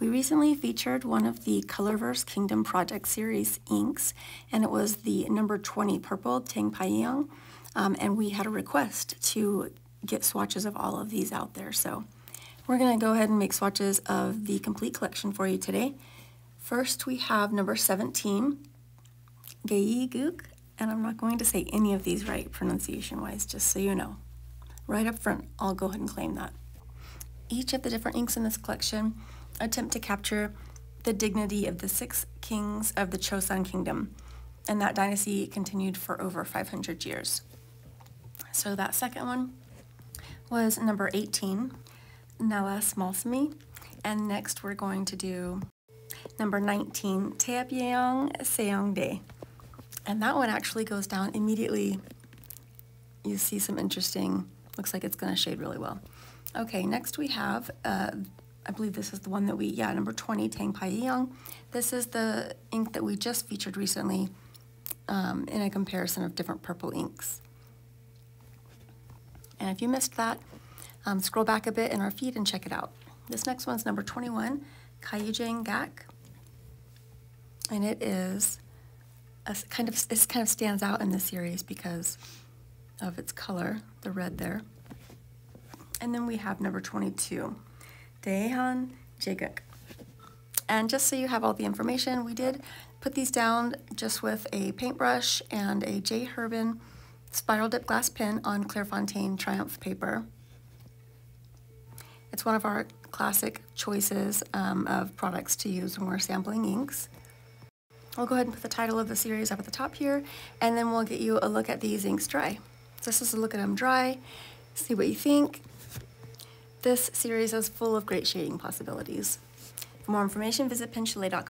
We recently featured one of the Colorverse Kingdom Project Series inks, and it was the number 20 purple Tang Paiyang, um, and we had a request to get swatches of all of these out there. So we're gonna go ahead and make swatches of the complete collection for you today. First, we have number 17, Gei Guk, and I'm not going to say any of these right pronunciation-wise, just so you know. Right up front, I'll go ahead and claim that. Each of the different inks in this collection attempt to capture the dignity of the six kings of the Chosun kingdom, and that dynasty continued for over 500 years. So that second one was number 18, Nala Smalsmi, and next we're going to do number 19, Teapyeong Seongde. And that one actually goes down immediately. You see some interesting, looks like it's gonna shade really well. Okay, next we have uh, I believe this is the one that we, yeah, number 20, Tang Pai Young. This is the ink that we just featured recently um, in a comparison of different purple inks. And if you missed that, um, scroll back a bit in our feed and check it out. This next one's number 21, Kaiyujang Gak. And it is a kind of, this kind of stands out in the series because of its color, the red there. And then we have number 22, Daehan Jiguk. And just so you have all the information, we did put these down just with a paintbrush and a J. Herbin spiral dip glass pen on Clairefontaine Triomphe paper. It's one of our classic choices um, of products to use when we're sampling inks. I'll go ahead and put the title of the series up at the top here, and then we'll get you a look at these inks dry. So This is a look at them dry, see what you think, this series is full of great shading possibilities. For more information, visit penchalet.com.